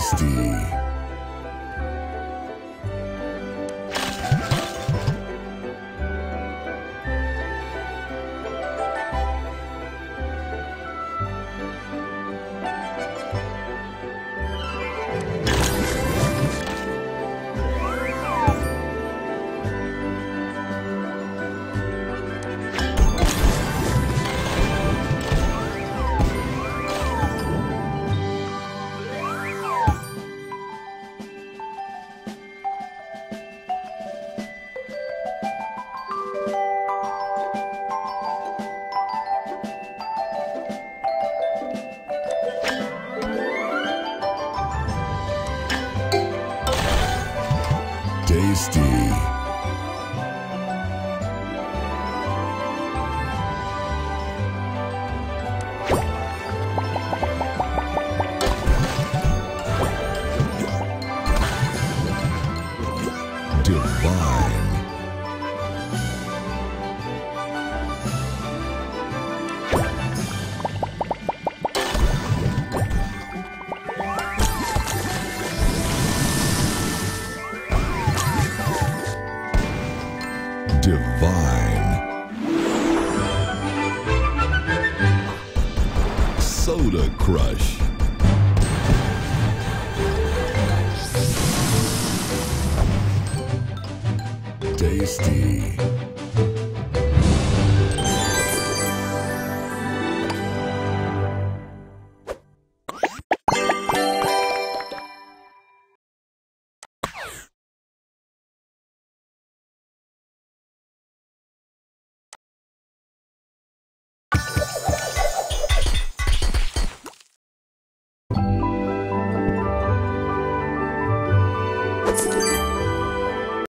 tasty. Tasty. Divine. Soda Crush. Tasty.